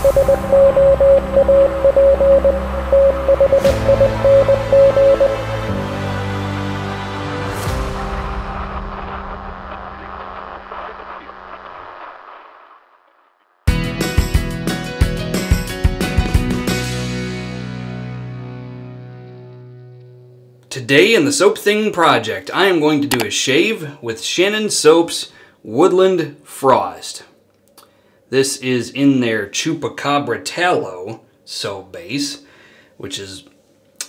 Today in the Soap Thing project, I am going to do a shave with Shannon Soap's Woodland Frost. This is in their Chupacabra Tallow so base, which is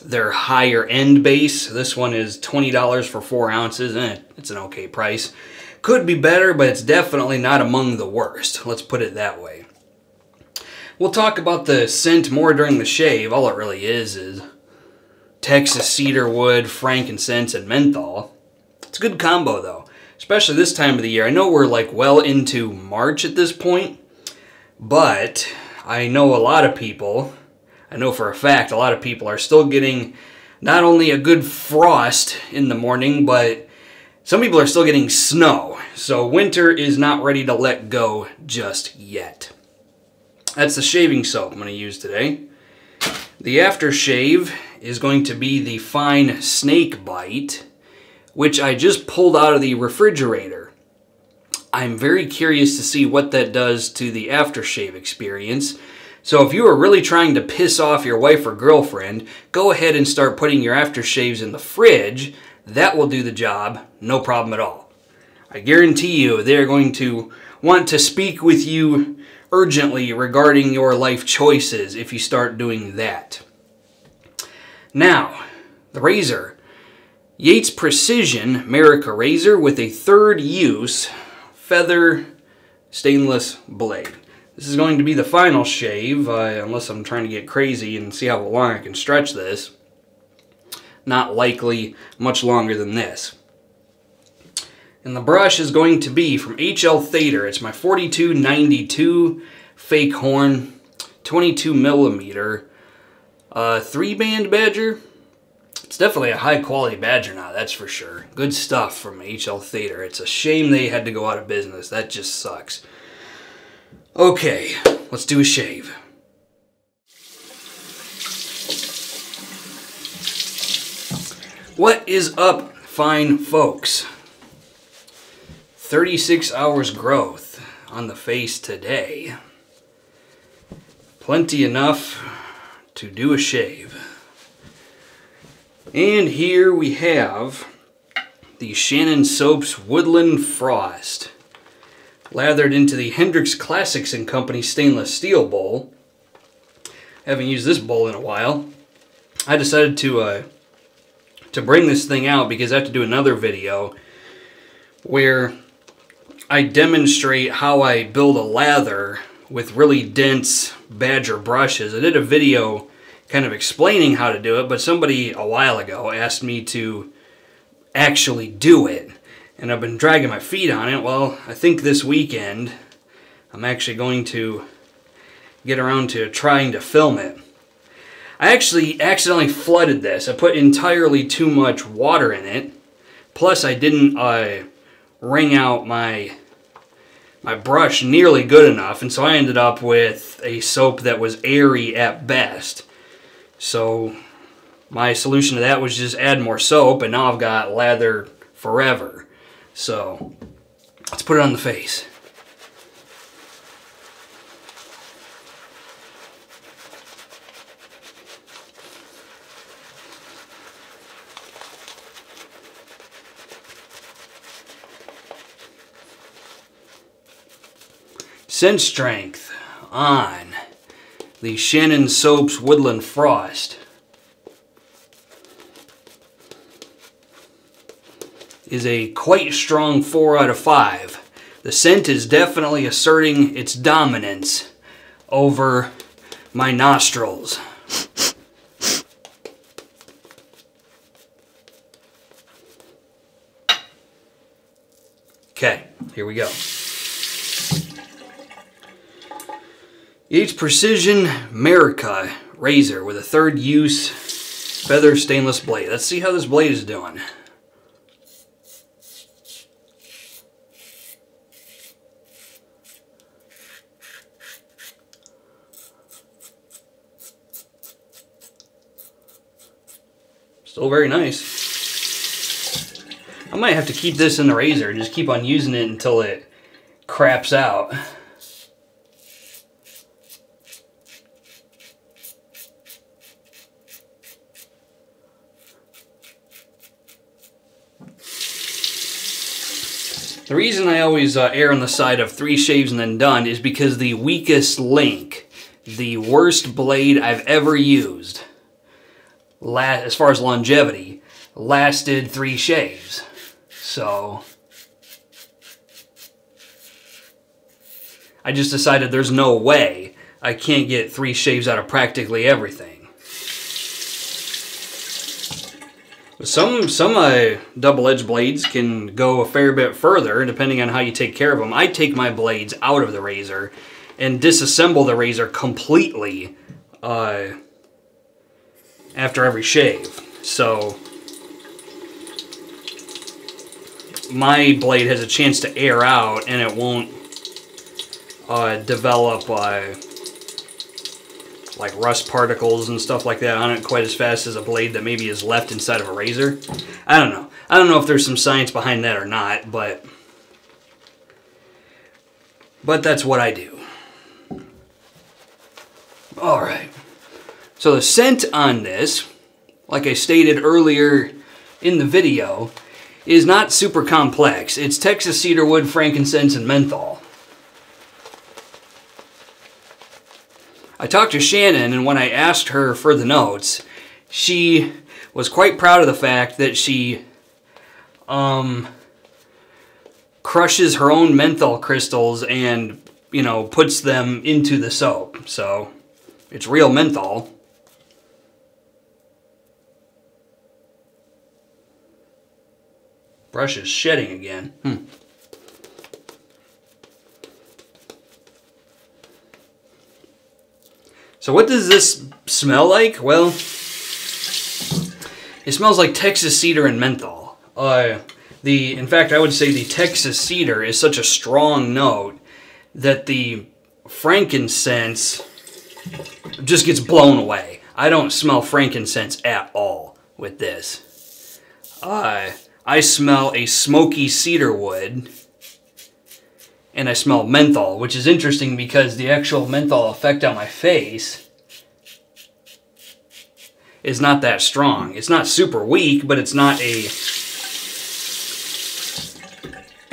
their higher end base. This one is $20 for 4 ounces, and eh, it's an okay price. Could be better, but it's definitely not among the worst. Let's put it that way. We'll talk about the scent more during the shave. All it really is is Texas cedar wood, frankincense, and menthol. It's a good combo though, especially this time of the year. I know we're like well into March at this point, but I know a lot of people, I know for a fact a lot of people are still getting not only a good frost in the morning, but some people are still getting snow. So winter is not ready to let go just yet. That's the shaving soap I'm going to use today. The aftershave is going to be the fine snake bite, which I just pulled out of the refrigerator. I'm very curious to see what that does to the aftershave experience. So if you are really trying to piss off your wife or girlfriend, go ahead and start putting your aftershaves in the fridge. That will do the job, no problem at all. I guarantee you they're going to want to speak with you urgently regarding your life choices if you start doing that. Now, the razor. Yates Precision 'Merica razor with a third use feather stainless blade. This is going to be the final shave, uh, unless I'm trying to get crazy and see how long I can stretch this. Not likely much longer than this. And the brush is going to be from HL Thater. It's my 4292 fake horn, 22 millimeter. Uh, three band badger. It's definitely a high quality badger now, that's for sure. Good stuff from HL Thater. It's a shame they had to go out of business. That just sucks. Okay, let's do a shave. What is up, fine folks? 36 hours growth on the face today. Plenty enough to do a shave. And here we have the Shannon Soaps Woodland Frost, lathered into the Hendricks Classics & Company stainless steel bowl. Haven't used this bowl in a while. I decided to uh, to bring this thing out because I have to do another video where I demonstrate how I build a lather with really dense Badger brushes. I did a video kind of explaining how to do it, but somebody a while ago asked me to actually do it. And I've been dragging my feet on it. Well, I think this weekend I'm actually going to get around to trying to film it. I actually accidentally flooded this. I put entirely too much water in it. Plus I didn't uh, wring out my my brush nearly good enough and so I ended up with a soap that was airy at best. So my solution to that was just add more soap and now I've got lather forever. So let's put it on the face. Scent strength on the Shannon Soaps Woodland Frost. Is a quite strong 4 out of 5. The scent is definitely asserting its dominance over my nostrils. Okay, here we go. Yates Precision 'Merica razor with a third use feather stainless blade. Let's see how this blade is doing. Still very nice. I might have to keep this in the razor and just keep on using it until it craps out. The reason I always uh, err on the side of three shaves and then done is because the weakest link, the worst blade I've ever used, as far as longevity, lasted three shaves. So, I just decided there's no way I can't get three shaves out of practically everything. Some some uh, double-edged blades can go a fair bit further, depending on how you take care of them. I take my blades out of the razor and disassemble the razor completely uh, after every shave. So my blade has a chance to air out and it won't uh, develop uh, like rust particles and stuff like that on it quite as fast as a blade that maybe is left inside of a razor. I don't know. I don't know if there's some science behind that or not, but but that's what I do. All right. So the scent on this, like I stated earlier in the video, is not super complex. It's Texas cedarwood, frankincense, and menthol. Talked to Shannon, and when I asked her for the notes, she was quite proud of the fact that she um, crushes her own menthol crystals and, you know, puts them into the soap. So, it's real menthol. Brush is shedding again. Hmm. So what does this smell like? Well, it smells like Texas cedar and menthol. Uh, the in fact, I would say the Texas cedar is such a strong note that the frankincense just gets blown away. I don't smell frankincense at all with this. Uh, I smell a smoky cedar wood and I smell menthol, which is interesting because the actual menthol effect on my face is not that strong. It's not super weak, but it's not a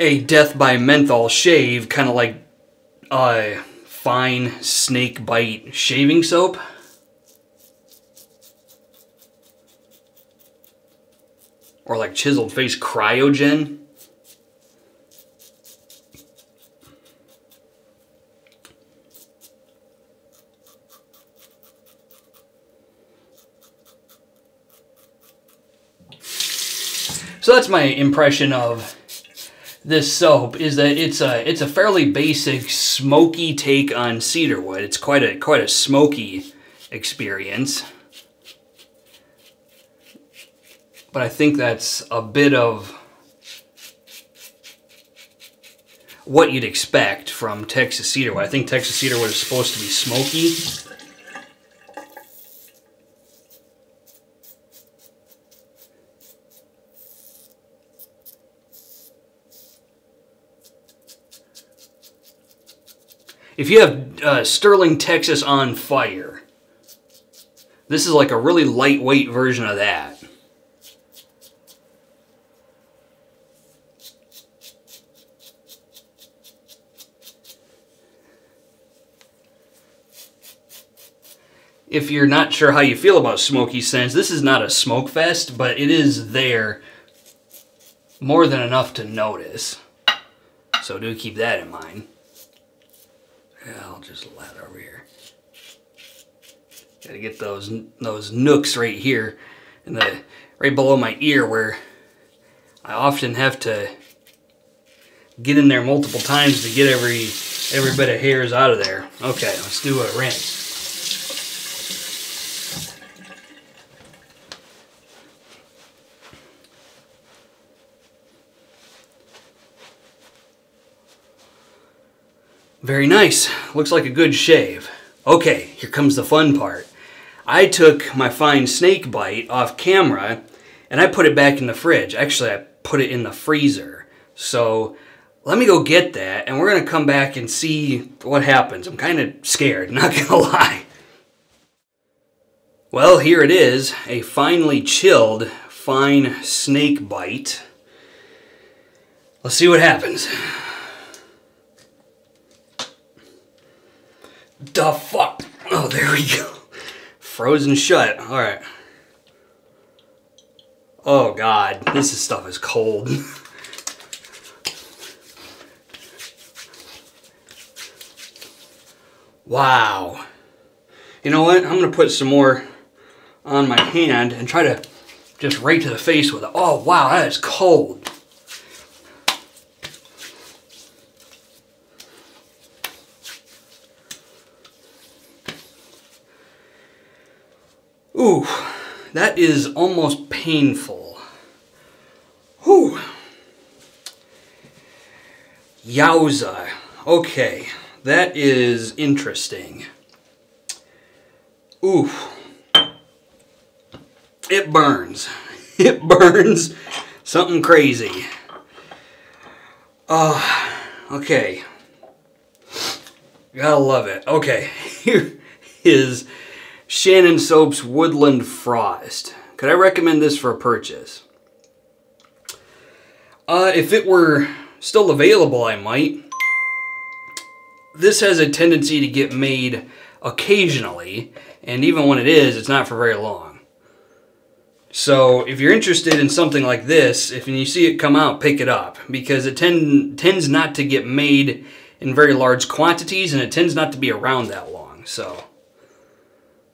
a death by menthol shave, kind of like a fine snake bite shaving soap. Or like chiseled face cryogen. That's my impression of this soap is that it's a it's a fairly basic smoky take on cedarwood. It's quite a quite a smoky experience. But I think that's a bit of what you'd expect from Texas cedarwood. I think Texas cedarwood is supposed to be smoky. If you have uh, Stirling, Texas on fire, this is like a really lightweight version of that. If you're not sure how you feel about smoky scents, this is not a smoke fest, but it is there more than enough to notice. So do keep that in mind. Yeah, I'll just let over here. Got to get those those nooks right here, and the right below my ear where I often have to get in there multiple times to get every every bit of hairs out of there. Okay, let's do a rinse. Very nice. Looks like a good shave. Okay, here comes the fun part. I took my fine snake bite off camera and I put it back in the fridge. Actually, I put it in the freezer. So let me go get that, and we're going to come back and see what happens. I'm kind of scared, not going to lie. Well, here it is, a finely chilled fine snake bite. Let's see what happens. The fuck? Oh, there we go. Frozen shut. All right. Oh god, this is, stuff is cold. wow. You know what? I'm gonna put some more on my hand and try to just right to the face with it. Oh wow, that is cold. That is almost painful. Whew. Yowza. Okay, that is interesting. Oof. It burns. It burns something crazy. Oh, okay. Gotta love it. Okay, here is Shannon Soaps Woodland Frost. Could I recommend this for a purchase? Uh, if it were still available, I might. This has a tendency to get made occasionally, and even when it is, it's not for very long. So if you're interested in something like this, if you see it come out, pick it up because it tend, tends not to get made in very large quantities and it tends not to be around that long. So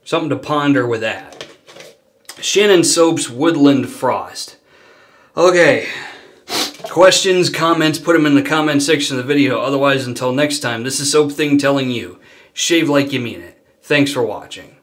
Something to ponder with that. Shannon Soap's Woodland Frost. Okay. Questions, comments, put them in the comment section of the video. Otherwise, until next time, this is Soap Thing telling you, shave like you mean it. Thanks for watching.